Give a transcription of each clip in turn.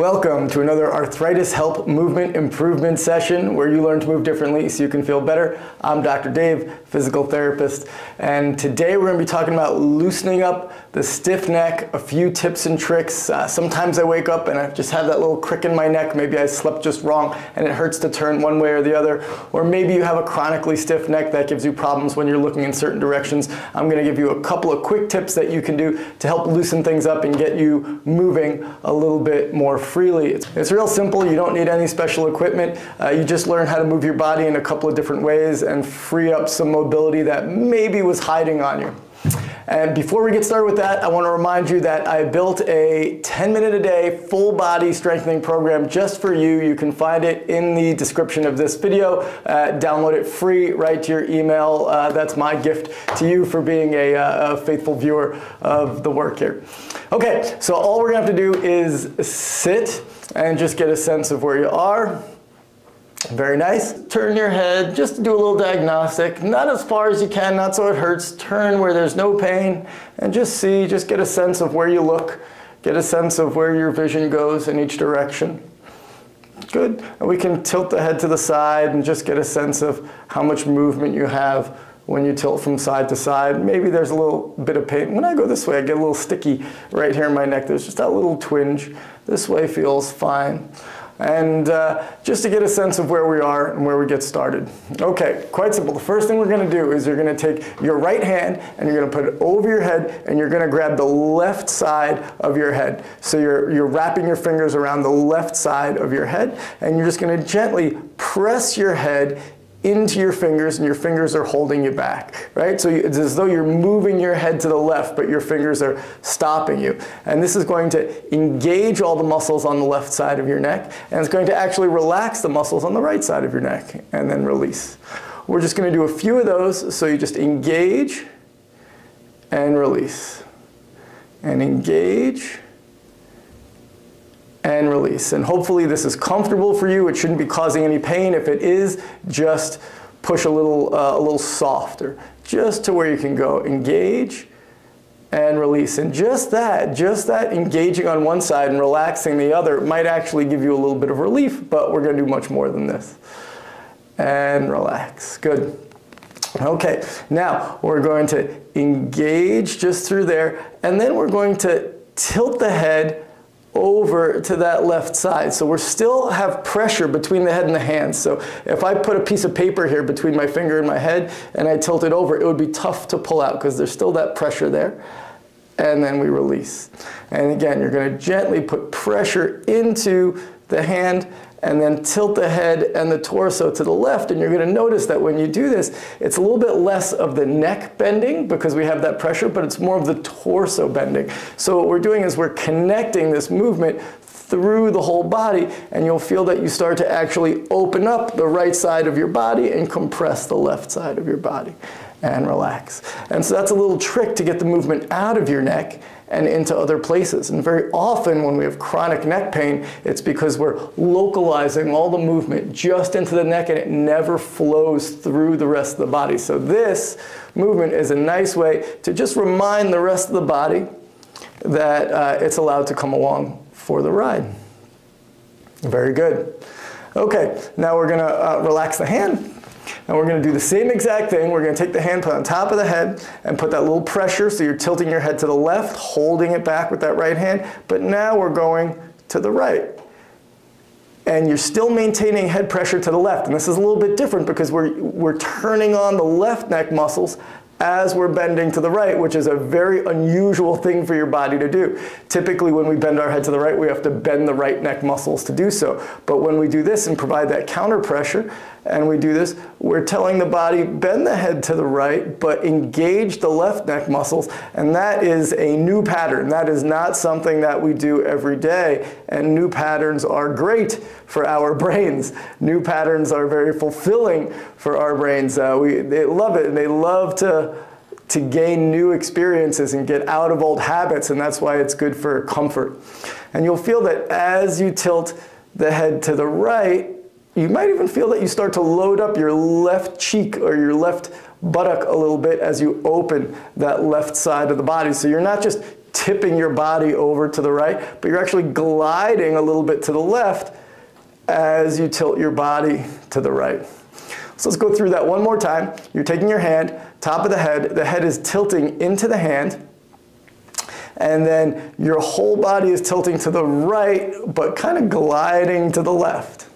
Welcome to another Arthritis Help Movement Improvement session where you learn to move differently so you can feel better. I'm Dr. Dave, physical therapist, and today we're going to be talking about loosening up the stiff neck, a few tips and tricks. Uh, sometimes I wake up and I just have that little crick in my neck. Maybe I slept just wrong and it hurts to turn one way or the other. Or maybe you have a chronically stiff neck that gives you problems when you're looking in certain directions. I'm going to give you a couple of quick tips that you can do to help loosen things up and get you moving a little bit more freely. It's, it's real simple. You don't need any special equipment. Uh, you just learn how to move your body in a couple of different ways and free up some mobility that maybe was hiding on you. And before we get started with that, I want to remind you that I built a 10 minute a day full body strengthening program just for you. You can find it in the description of this video. Uh, download it free right to your email. Uh, that's my gift to you for being a, uh, a faithful viewer of the work here. Okay, so all we're going to have to do is sit and just get a sense of where you are. Very nice. Turn your head just to do a little diagnostic. Not as far as you can, not so it hurts. Turn where there's no pain and just see, just get a sense of where you look. Get a sense of where your vision goes in each direction. Good. And we can tilt the head to the side and just get a sense of how much movement you have when you tilt from side to side. Maybe there's a little bit of pain. When I go this way, I get a little sticky right here in my neck. There's just that little twinge. This way feels fine and uh, just to get a sense of where we are and where we get started. Okay, quite simple. The first thing we're going to do is you're going to take your right hand and you're going to put it over your head and you're going to grab the left side of your head. So you're, you're wrapping your fingers around the left side of your head and you're just going to gently press your head into your fingers and your fingers are holding you back, right? So it's as though you're moving your head to the left, but your fingers are stopping you. And this is going to engage all the muscles on the left side of your neck, and it's going to actually relax the muscles on the right side of your neck, and then release. We're just going to do a few of those, so you just engage and release. And engage and release. And hopefully this is comfortable for you. It shouldn't be causing any pain. If it is, just push a little, uh, a little softer, just to where you can go. Engage and release. And just that, just that engaging on one side and relaxing the other might actually give you a little bit of relief, but we're going to do much more than this. And relax. Good. Okay, now we're going to engage just through there, and then we're going to tilt the head over to that left side. So we still have pressure between the head and the hands. So if I put a piece of paper here between my finger and my head and I tilt it over, it would be tough to pull out because there's still that pressure there. And then we release. And again, you're going to gently put pressure into the hand and then tilt the head and the torso to the left. And you're going to notice that when you do this, it's a little bit less of the neck bending because we have that pressure, but it's more of the torso bending. So what we're doing is we're connecting this movement through the whole body and you'll feel that you start to actually open up the right side of your body and compress the left side of your body and relax. And so that's a little trick to get the movement out of your neck and into other places. And very often when we have chronic neck pain, it's because we're localizing all the movement just into the neck and it never flows through the rest of the body. So this movement is a nice way to just remind the rest of the body that uh, it's allowed to come along for the ride. Very good. Okay, now we're gonna uh, relax the hand and we're going to do the same exact thing. We're going to take the hand, put on top of the head, and put that little pressure so you're tilting your head to the left, holding it back with that right hand. But now we're going to the right. And you're still maintaining head pressure to the left. And this is a little bit different because we're, we're turning on the left neck muscles as we're bending to the right, which is a very unusual thing for your body to do. Typically, when we bend our head to the right, we have to bend the right neck muscles to do so. But when we do this and provide that counter pressure, and we do this, we're telling the body, bend the head to the right, but engage the left neck muscles. And that is a new pattern. That is not something that we do every day. And new patterns are great for our brains. New patterns are very fulfilling for our brains. Uh, we, they love it, and they love to, to gain new experiences and get out of old habits, and that's why it's good for comfort. And you'll feel that as you tilt the head to the right, you might even feel that you start to load up your left cheek or your left buttock a little bit as you open that left side of the body. So you're not just tipping your body over to the right, but you're actually gliding a little bit to the left as you tilt your body to the right. So let's go through that one more time. You're taking your hand, top of the head, the head is tilting into the hand, and then your whole body is tilting to the right, but kind of gliding to the left.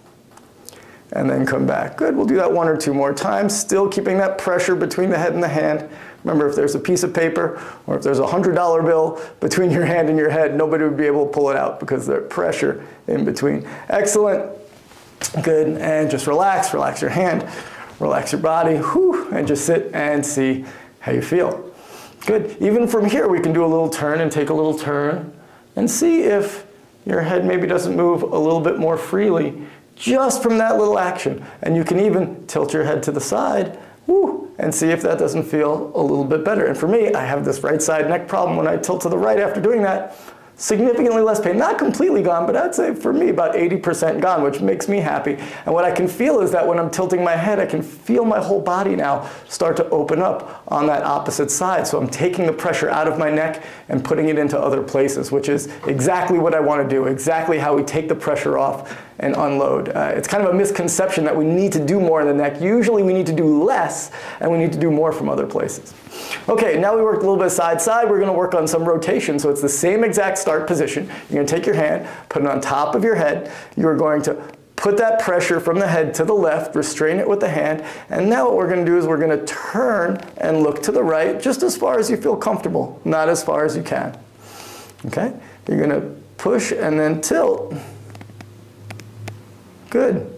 And then come back. Good, we'll do that one or two more times, still keeping that pressure between the head and the hand. Remember, if there's a piece of paper or if there's a $100 bill between your hand and your head, nobody would be able to pull it out because there's pressure in between. Excellent. Good, and just relax, relax your hand, relax your body, whew, and just sit and see how you feel. Good, even from here we can do a little turn and take a little turn and see if your head maybe doesn't move a little bit more freely just from that little action. And you can even tilt your head to the side, whoo, and see if that doesn't feel a little bit better. And for me, I have this right side neck problem when I tilt to the right after doing that significantly less pain. Not completely gone, but I'd say for me about 80% gone, which makes me happy. And what I can feel is that when I'm tilting my head, I can feel my whole body now start to open up on that opposite side. So I'm taking the pressure out of my neck and putting it into other places, which is exactly what I want to do, exactly how we take the pressure off and unload. Uh, it's kind of a misconception that we need to do more in the neck. Usually we need to do less and we need to do more from other places. Okay, now we worked a little bit side side. We're going to work on some rotation. So it's the same exact start position. You're going to take your hand, put it on top of your head. You're going to put that pressure from the head to the left, restrain it with the hand. And now what we're going to do is we're going to turn and look to the right just as far as you feel comfortable, not as far as you can. Okay? You're going to push and then tilt. Good.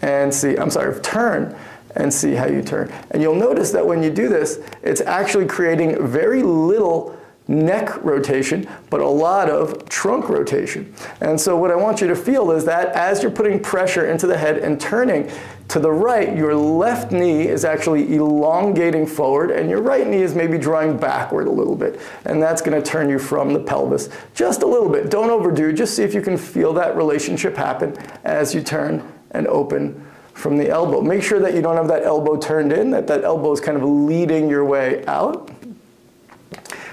And see, I'm sorry, turn and see how you turn. And you'll notice that when you do this, it's actually creating very little neck rotation, but a lot of trunk rotation. And so what I want you to feel is that as you're putting pressure into the head and turning to the right, your left knee is actually elongating forward and your right knee is maybe drawing backward a little bit. And that's gonna turn you from the pelvis just a little bit. Don't overdo, just see if you can feel that relationship happen as you turn and open from the elbow. Make sure that you don't have that elbow turned in, that that elbow is kind of leading your way out.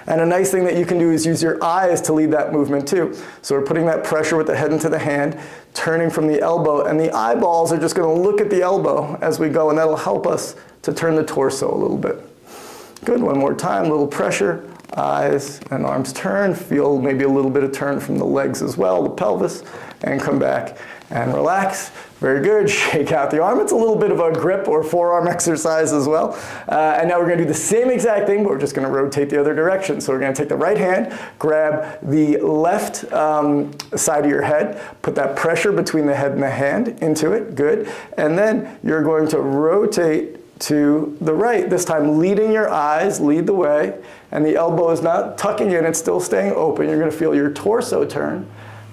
And a nice thing that you can do is use your eyes to lead that movement too. So we're putting that pressure with the head into the hand, turning from the elbow, and the eyeballs are just going to look at the elbow as we go, and that'll help us to turn the torso a little bit. Good, one more time, little pressure, eyes and arms turn, feel maybe a little bit of turn from the legs as well, the pelvis, and come back and relax. Very good. Shake out the arm. It's a little bit of a grip or forearm exercise as well. Uh, and now we're going to do the same exact thing, but we're just going to rotate the other direction. So we're going to take the right hand, grab the left um, side of your head, put that pressure between the head and the hand into it. Good. And then you're going to rotate to the right, this time leading your eyes, lead the way, and the elbow is not tucking in, it's still staying open. You're going to feel your torso turn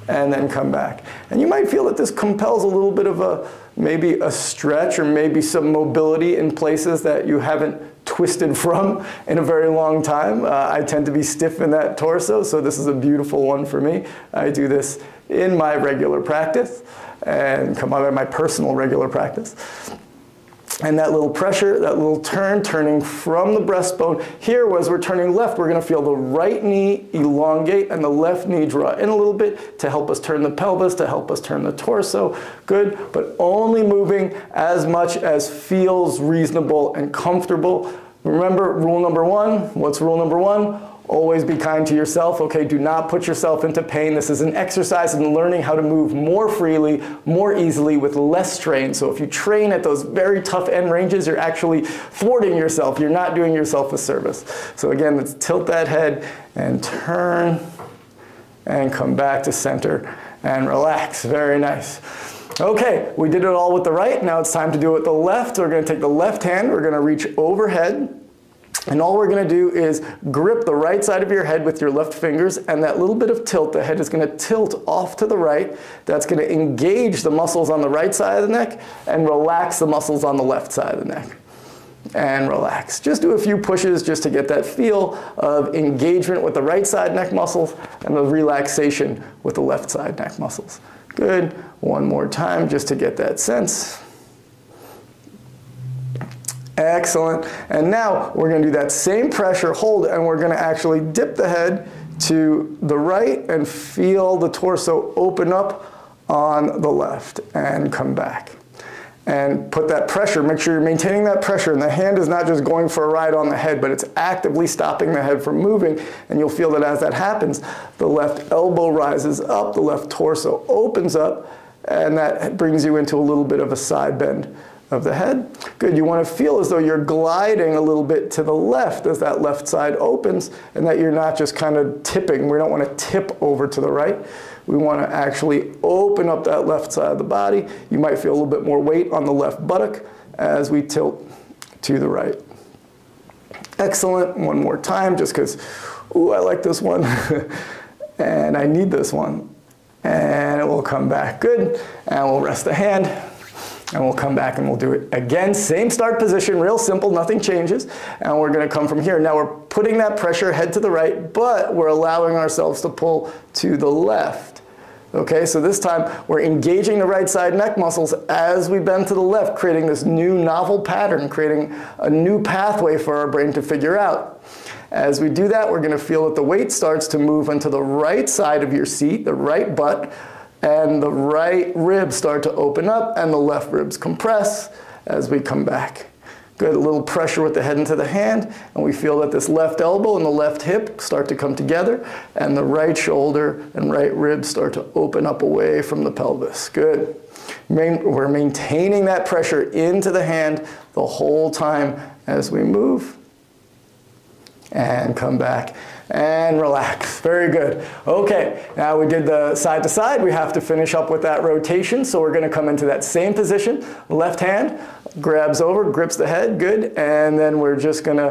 and then come back. And you might feel that this compels a little bit of a, maybe a stretch or maybe some mobility in places that you haven't twisted from in a very long time. Uh, I tend to be stiff in that torso, so this is a beautiful one for me. I do this in my regular practice and come out of my personal regular practice. And that little pressure, that little turn, turning from the breastbone. Here was we're turning left, we're gonna feel the right knee elongate and the left knee draw in a little bit to help us turn the pelvis, to help us turn the torso. Good, but only moving as much as feels reasonable and comfortable. Remember rule number one, what's rule number one? Always be kind to yourself, okay? Do not put yourself into pain. This is an exercise in learning how to move more freely, more easily, with less strain. So if you train at those very tough end ranges, you're actually thwarting yourself. You're not doing yourself a service. So again, let's tilt that head and turn and come back to center and relax. Very nice. Okay, we did it all with the right. Now it's time to do it with the left. We're gonna take the left hand, we're gonna reach overhead, and all we're gonna do is grip the right side of your head with your left fingers and that little bit of tilt, the head is gonna tilt off to the right. That's gonna engage the muscles on the right side of the neck and relax the muscles on the left side of the neck. And relax. Just do a few pushes just to get that feel of engagement with the right side neck muscles and the relaxation with the left side neck muscles. Good. One more time just to get that sense. Excellent. And now we're going to do that same pressure, hold, and we're going to actually dip the head to the right and feel the torso open up on the left and come back. And put that pressure, make sure you're maintaining that pressure. And the hand is not just going for a ride on the head, but it's actively stopping the head from moving. And you'll feel that as that happens, the left elbow rises up, the left torso opens up, and that brings you into a little bit of a side bend of the head. Good, you want to feel as though you're gliding a little bit to the left as that left side opens and that you're not just kind of tipping. We don't want to tip over to the right. We want to actually open up that left side of the body. You might feel a little bit more weight on the left buttock as we tilt to the right. Excellent. One more time just because, ooh, I like this one. and I need this one. And it will come back good. And we'll rest the hand and we'll come back and we'll do it again. Same start position, real simple, nothing changes. And we're gonna come from here. Now we're putting that pressure head to the right, but we're allowing ourselves to pull to the left. Okay, so this time we're engaging the right side neck muscles as we bend to the left, creating this new novel pattern, creating a new pathway for our brain to figure out. As we do that, we're gonna feel that the weight starts to move onto the right side of your seat, the right butt, and the right ribs start to open up and the left ribs compress as we come back. Good, a little pressure with the head into the hand, and we feel that this left elbow and the left hip start to come together, and the right shoulder and right ribs start to open up away from the pelvis. Good. We're maintaining that pressure into the hand the whole time as we move and come back and relax. Very good. Okay, now we did the side to side. We have to finish up with that rotation. So we're going to come into that same position. Left hand grabs over, grips the head. Good. And then we're just going to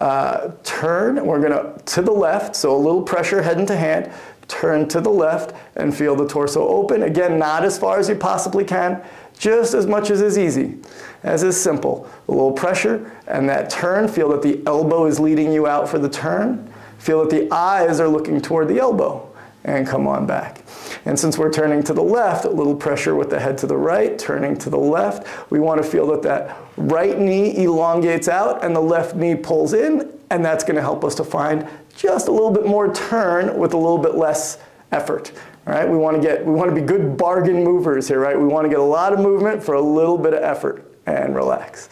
uh, turn. We're going to to the left. So a little pressure head into hand. Turn to the left and feel the torso open. Again, not as far as you possibly can. Just as much as is easy, as is simple. A little pressure and that turn. Feel that the elbow is leading you out for the turn. Feel that the eyes are looking toward the elbow and come on back. And since we're turning to the left, a little pressure with the head to the right, turning to the left, we want to feel that that right knee elongates out and the left knee pulls in, and that's going to help us to find just a little bit more turn with a little bit less effort. All right, we want to get we want to be good bargain movers here, right? We want to get a lot of movement for a little bit of effort and relax.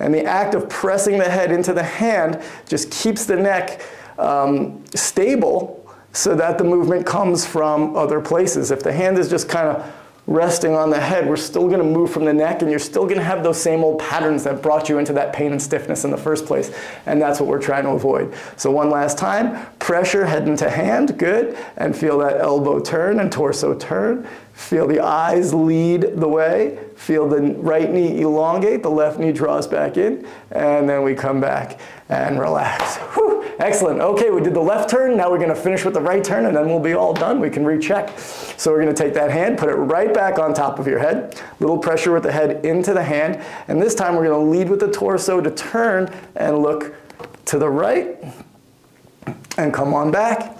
And the act of pressing the head into the hand just keeps the neck um, stable so that the movement comes from other places. If the hand is just kind of resting on the head, we're still going to move from the neck and you're still going to have those same old patterns that brought you into that pain and stiffness in the first place. And that's what we're trying to avoid. So one last time, pressure head into hand, good. And feel that elbow turn and torso turn. Feel the eyes lead the way. Feel the right knee elongate, the left knee draws back in, and then we come back and relax. Whew. Excellent. Okay, we did the left turn. Now we're going to finish with the right turn, and then we'll be all done. We can recheck. So we're going to take that hand, put it right back on top of your head. Little pressure with the head into the hand. And this time we're going to lead with the torso to turn and look to the right and come on back.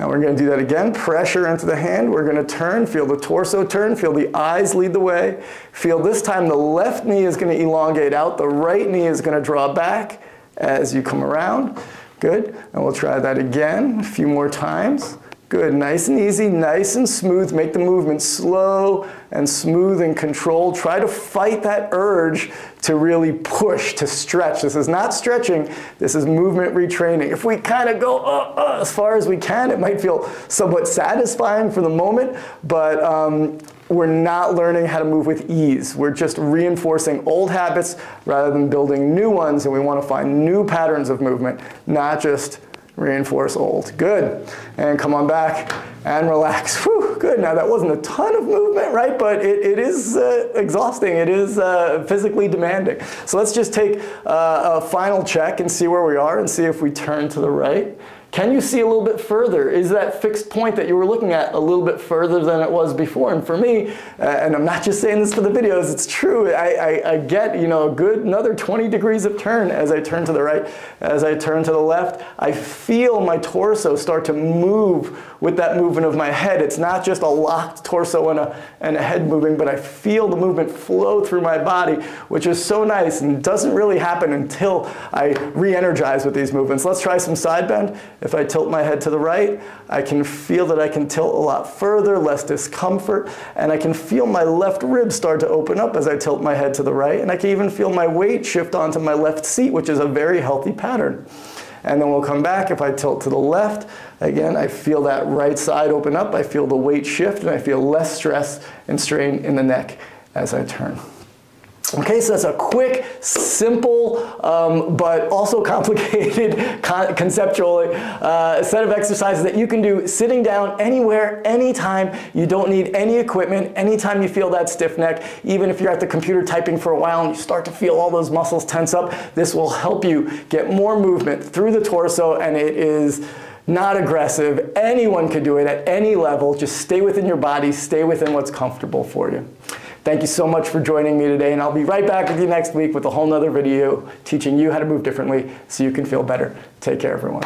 And we're going to do that again. Pressure into the hand. We're going to turn. Feel the torso turn. Feel the eyes lead the way. Feel this time the left knee is going to elongate out. The right knee is going to draw back as you come around. Good. And we'll try that again a few more times. Good, nice and easy, nice and smooth. Make the movement slow and smooth and controlled. Try to fight that urge to really push, to stretch. This is not stretching, this is movement retraining. If we kind of go uh, uh, as far as we can, it might feel somewhat satisfying for the moment, but um, we're not learning how to move with ease. We're just reinforcing old habits rather than building new ones, and we want to find new patterns of movement, not just reinforce old. Good. And come on back and relax. Whew, good. Now that wasn't a ton of movement, right? But it, it is uh, exhausting. It is uh, physically demanding. So let's just take uh, a final check and see where we are and see if we turn to the right. Can you see a little bit further? Is that fixed point that you were looking at a little bit further than it was before? And for me, uh, and I'm not just saying this for the videos, it's true. I, I, I, get you know a good another 20 degrees of turn as I turn to the right. As I turn to the left, I feel my torso start to move with that movement of my head. It's not just a locked torso and a, and a head moving, but I feel the movement flow through my body, which is so nice and doesn't really happen until I re-energize with these movements. Let's try some side bend If I tilt my head to the right, I can feel that I can tilt a lot further, less discomfort, and I can feel my left rib start to open up as I tilt my head to the right, and I can even feel my weight shift onto my left seat, which is a very healthy pattern. And then we'll come back. If I tilt to the left, again, I feel that right side open up. I feel the weight shift, and I feel less stress and strain in the neck as I turn. Okay, so that's a quick, simple, um, but also complicated con conceptual uh, set of exercises that you can do sitting down anywhere, anytime. You don't need any equipment. Anytime you feel that stiff neck, even if you're at the computer typing for a while and you start to feel all those muscles tense up, this will help you get more movement through the torso and it is not aggressive. Anyone can do it at any level. Just stay within your body, stay within what's comfortable for you. Thank you so much for joining me today, and I'll be right back with you next week with a whole nother video teaching you how to move differently so you can feel better. Take care, everyone.